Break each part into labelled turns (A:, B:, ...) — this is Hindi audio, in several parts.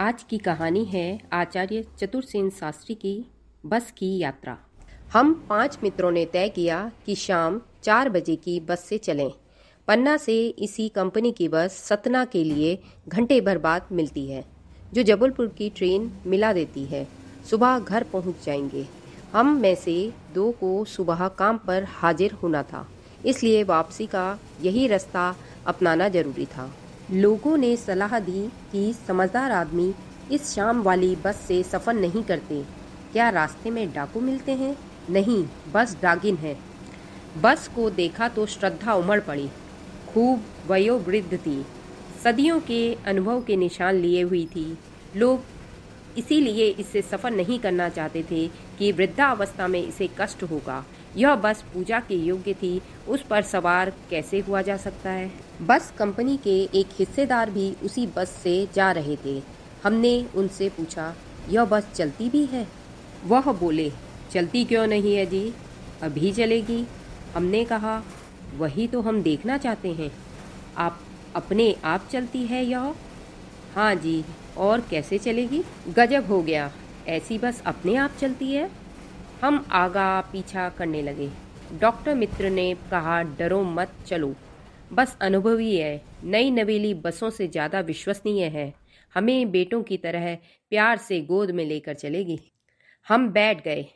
A: आज की कहानी है आचार्य चतुर्सेन शास्त्री की बस की यात्रा। हम पाँच मित्रों ने तय किया कि शाम चार बजे की बस से चलें। पन्ना से इसी कंपनी की बस सतना के लिए घंटे भर बाद मिलती है, जो जबलपुर की ट्रेन मिला देती है। सुबह घर पहुँच जाएँगे। हम में से दो को सुबह काम पर हाजिर होना था, इसलिए वापसी का यही रास्ता अपनाना ज़रूरी था। लोगों ने सलाह दी कि समझदार आदमी इस शाम वाली बस से सफ़र नहीं करते। क्या रास्ते में डाकू मिलते हैं? नहीं, बस डागिन है। बस को देखा तो श्रद्धा उमड़ पड़ी। खूब वयोवृद्ध थी। सदियों के अनुभव के निशान लिए हुई थी। लोग इसीलिए इससे सफ़र नहीं करना चाहते थे कि वृद्धावस्था में इसे कष्ट होगा। यह बस पूजा के योग्य थी, उस पर सवार कैसे हुआ जा सकता है? बस कंपनी के एक हिस्सेदार भी उसी बस से जा रहे थे। हमने उनसे पूछा, यह बस चलती भी है? वह बोले, चलती क्यों नहीं है जी? अभी चलेगी। हमने कहा, वही तो हम देखना चाहते हैं। आप अपने आप चलती है यह? हाँ जी, और कैसे चलेगी? गजब हो गया। ऐसी बस अपने आप चलती है? हम आगा पीछा करने लगे। डॉक्टर मित्र ने कहा, डरो मत, चलो। बस अनुभवी है नई नवेली बसों से ज़्यादा विश्वसनीय है। हमें बेटों की तरह प्यार से गोद में लेकर चलेगी। हम बैठ गए।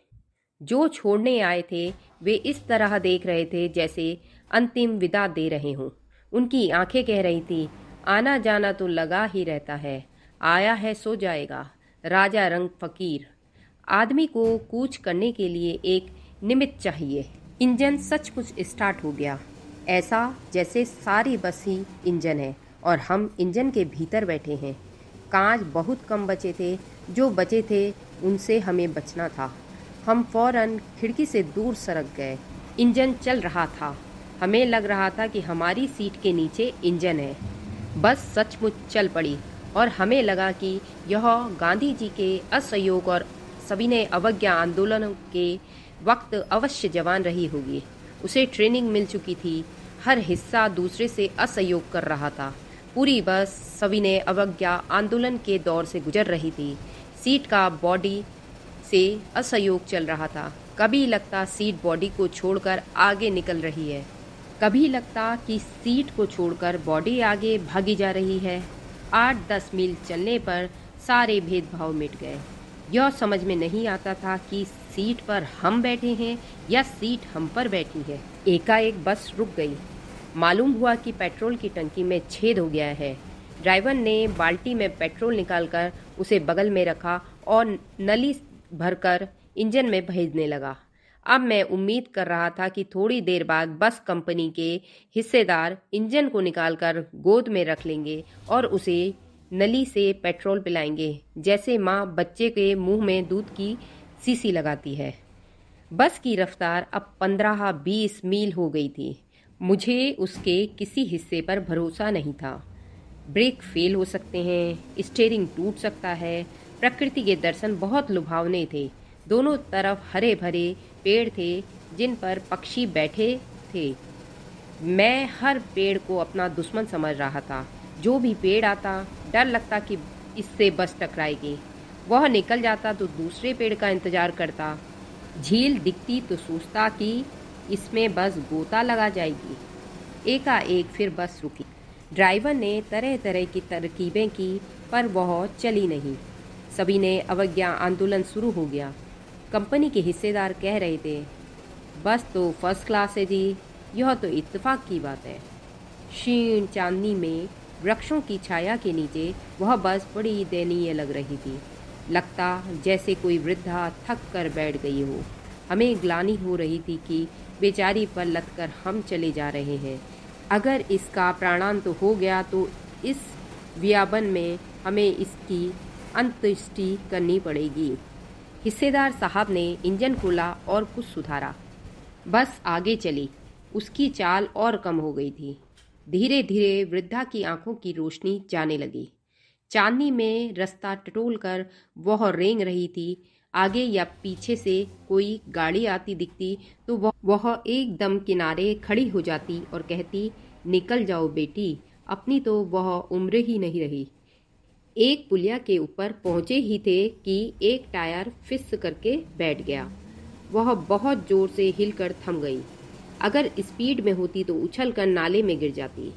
A: जो छोड़ने आए थे, वे इस तरह देख रहे थे जैसे अंतिम विदा दे रहे हों। उनकी आँखें कह रही थी, आना जाना तो लगा ही रहता है। आया है, सो जाएगा। राजा रंग फकीर। आदमी को कूच करने के लिए एक निमित्त चाहिए। इंजन सच कुछ स्टार्ट हो गया। ऐसा जैसे सारी बस ही इंजन है और हम इंजन के भीतर बैठे हैं। कांच बहुत कम बचे थे। जो बचे थे, उनसे हमें बचना था। हम फ़ौरन खिड़की से दूर सरक गए। इंजन चल रहा था। हमें लग रहा था कि हमारी सीट के नीचे इंजन है। बस सचमुच चल पड़ी और हमें लगा कि यह गांधी जी के असहयोग और सभी ने अवज्ञा आंदोलन के वक्त अवश्य जवान रही होगी। उसे ट्रेनिंग मिल चुकी थी। हर हिस्सा दूसरे से असहयोग कर रहा था। पूरी बस सभी ने अवज्ञा आंदोलन के दौर से गुजर रही थी। सीट का बॉडी से असहयोग चल रहा था। कभी लगता सीट बॉडी को छोड़कर आगे निकल रही है। कभी लगता कि सीट को छोड़कर बॉडी आगे भागी जा रही है। आठ दस मील चलने पर सारे भेदभाव मिट गए। यह समझ में नहीं आता था कि सीट पर हम बैठे हैं या सीट हम पर बैठी है। एकाएक बस रुक गई। मालूम हुआ कि पेट्रोल की टंकी में छेद हो गया है। ड्राइवर ने बाल्टी में पेट्रोल निकालकर उसे बगल में रखा और नली भरकर इंजन में भेजने लगा। अब मैं उम्मीद कर रहा था कि थोड़ी देर बाद बस कंपनी के हिस्सेदार इंजन को निकालकर गोद में रख लेंगे और उसे नली से पेट्रोल पिलाएँगे, जैसे माँ बच्चे के मुँह में दूध की सीसी लगाती है। बस की रफ्तार अब पंद्रह बीस मील हो गई थी। मुझे उसके किसी हिस्से पर भरोसा नहीं था। ब्रेक फेल हो सकते हैं, स्टेयरिंग टूट सकता है, प्रकृति के दर्शन बहुत लुभावने थे। दोनों तरफ़ हरे भरे पेड़ थे, जिन पर पक्षी बैठे थे। मैं हर पेड़ को अपना दुश्मन समझ रहा था। जो भी पेड़ आता, डर लगता कि इससे बस टकराएगी। वह निकल जाता तो दूसरे पेड़ का इंतज़ार करता। झील दिखती तो सोचता कि इसमें बस गोता लगा जाएगी। एकाएक फिर बस रुकी। ड्राइवर ने तरह तरह की तरकीबें की, पर वह चली नहीं। सभी ने अवज्ञा आंदोलन शुरू हो गया। कंपनी के हिस्सेदार कह रहे थे, बस तो फ़र्स्ट क्लास है जी। यह तो इत्तेफाक की बात है। क्षीण चांदनी में वृक्षों की छाया के नीचे वह बस बड़ी दयनीय लग रही थी। लगता जैसे कोई वृद्धा थक कर बैठ गई हो। हमें ग्लानी हो रही थी कि बेचारी पर लतकर हम चले जा रहे हैं। अगर इसका प्राणांत तो हो गया तो इस व्यापन में हमें इसकी अंत्येष्टि करनी पड़ेगी। हिस्सेदार साहब ने इंजन खोला और कुछ सुधारा। बस आगे चली। उसकी चाल और कम हो गई थी। धीरे धीरे वृद्धा की आँखों की रोशनी जाने लगी। चांदनी में रास्ता टटोल कर वह रेंग रही थी। आगे या पीछे से कोई गाड़ी आती दिखती तो वह वह एकदम किनारे खड़ी हो जाती और कहती, निकल जाओ बेटी, अपनी तो वह उम्र ही नहीं रही। एक पुलिया के ऊपर पहुँचे ही थे कि एक टायर फिस करके बैठ गया। वह बहुत ज़ोर से हिलकर थम गई। अगर स्पीड में होती तो उछल कर नाले में गिर जाती।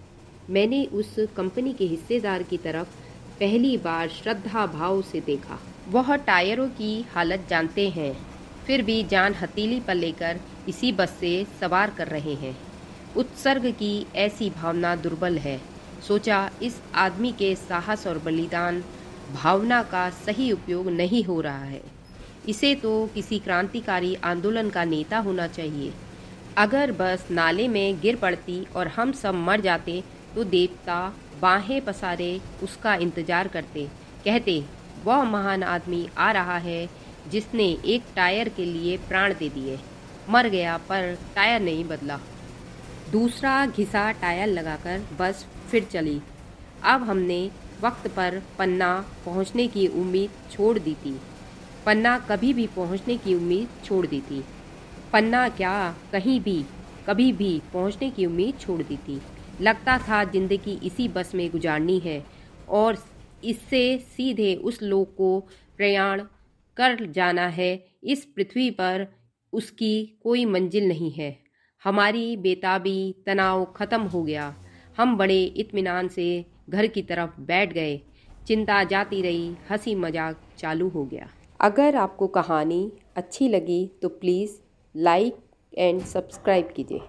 A: मैंने उस कंपनी के हिस्सेदार की तरफ़ पहली बार श्रद्धा भाव से देखा। वह टायरों की हालत जानते हैं, फिर भी जान हथीली पर लेकर इसी बस से सवार कर रहे हैं। उत्सर्ग की ऐसी भावना दुर्बल है। सोचा इस आदमी के साहस और बलिदान भावना का सही उपयोग नहीं हो रहा है। इसे तो किसी क्रांतिकारी आंदोलन का नेता होना चाहिए। अगर बस नाले में गिर पड़ती और हम सब मर जाते तो देवता बाहें पसारे उसका इंतज़ार करते। कहते, वह महान आदमी आ रहा है जिसने एक टायर के लिए प्राण दे दिए। मर गया, पर टायर नहीं बदला। दूसरा घिसा टायर लगाकर बस फिर चली। अब हमने वक्त पर पन्ना पहुँचने की उम्मीद छोड़ दी थी। पन्ना कभी भी पहुँचने की उम्मीद छोड़ दी थी। पन्ना क्या कहीं भी, कभी भी पहुँचने की उम्मीद छोड़ दी थी लगता था ज़िंदगी इसी बस में गुजारनी है और इससे सीधे उस लोक को प्रयाण कर जाना है। इस पृथ्वी पर उसकी कोई मंजिल नहीं है। हमारी बेताबी तनाव खत्म हो गया। हम बड़े इत्मीनान से घर की तरफ़ बैठ गए। चिंता जाती रही, हँसी मज़ाक चालू हो गया। अगर आपको कहानी अच्छी लगी तो प्लीज़ लाइक एंड सब्सक्राइब कीजिए।